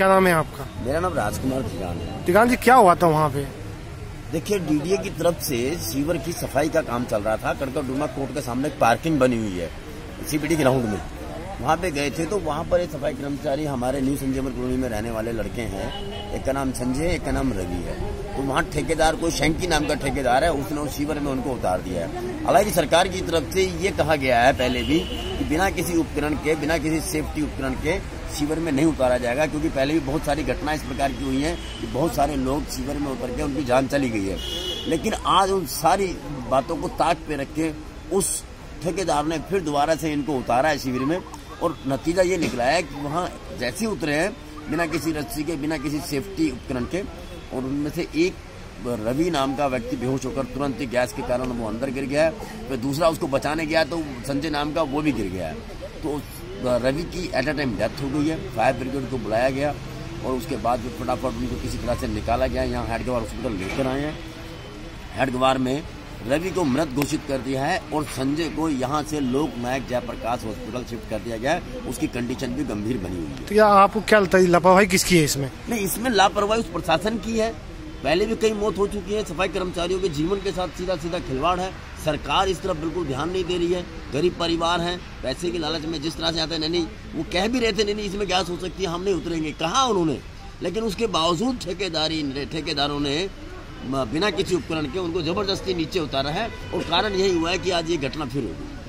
क्या नाम है आपका? मेरा नाम राजकुमार तिगान है। तिगान जी क्या हुआ था वहाँ पे? देखिए डीडीए की तरफ़ से सीवर की सफ़ाई का काम चल रहा था। कड़कड़ डुमा कोर्ट के सामने एक पार्किंग बनी हुई है सीपीडी ग्राउंड में। वहाँ पे गए थे तो वहाँ पर एक सफ़ाई कर्मचारी हमारे न्यू संजीवन कॉलोनी में रहने वाले लड़के हैं। एक का नाम संजय, एक का नाम रवि है। तो वहाँ ठेकेदार, कोई शंकी नाम का ठेकेदार है, उसने उस सीवर में उनको उतार दिया है। हालाँकि सरकार की तरफ़ से ये कहा गया है पहले भी कि बिना किसी उपकरण के, बिना किसी सेफ्टी उपकरण के शिविर में नहीं उतारा जाएगा, क्योंकि पहले भी बहुत सारी घटनाएँ इस प्रकार की हुई हैं कि बहुत सारे लोग शिविर में उतर के उनकी जान चली गई है। लेकिन आज उन सारी बातों को ताक पे रख के उस ठेकेदार ने फिर दोबारा से इनको उतारा है शिविर में। और नतीजा ये निकला है कि वहाँ जैसे उतरे हैं, बिना किसी रस्सी के, बिना किसी सेफ्टी उपकरण के, और उनमें से एक रवि नाम का व्यक्ति बेहोश होकर तुरंत ही गैस के कारण वो अंदर गिर गया है। फिर दूसरा उसको बचाने गया तो संजय नाम का वो भी गिर गया है। तो रवि की एट अ टाइम डेथ हो गई है। फायर ब्रिगेड को बुलाया गया और उसके बाद फिर फटाफट उनको किसी तरह से निकाला गया। यहाँ हेडगवार हॉस्पिटल लेकर आए हैं। हेडगवार में रवि को मृत घोषित कर दिया है और संजय को यहाँ से लोक नायक जयप्रकाश हॉस्पिटल शिफ्ट कर दिया गया है। उसकी कंडीशन भी गंभीर बनी हुई है। तो क्या आपको क्या लगता है लापरवाही किसकी है इसमें? नहीं इसमें लापरवाही उस प्रशासन की है। पहले भी कई मौत हो चुकी है। सफ़ाई कर्मचारियों के जीवन के साथ सीधा सीधा खिलवाड़ है। सरकार इस तरफ़ बिल्कुल ध्यान नहीं दे रही है। गरीब परिवार हैं। पैसे की लालच में जिस तरह से आते हैं नहीं वो कह भी रहे थे नहीं नहीं इसमें गैस हो सकती है? हम नहीं उतरेंगे। कहा उन्होंने? लेकिन उसके बावजूद ठेकेदारी ठेकेदारों ने बिना किसी उपकरण के उनको ज़बरदस्ती नीचे उतारा है और कारण यही हुआ है कि आज ये घटना फिर होगी।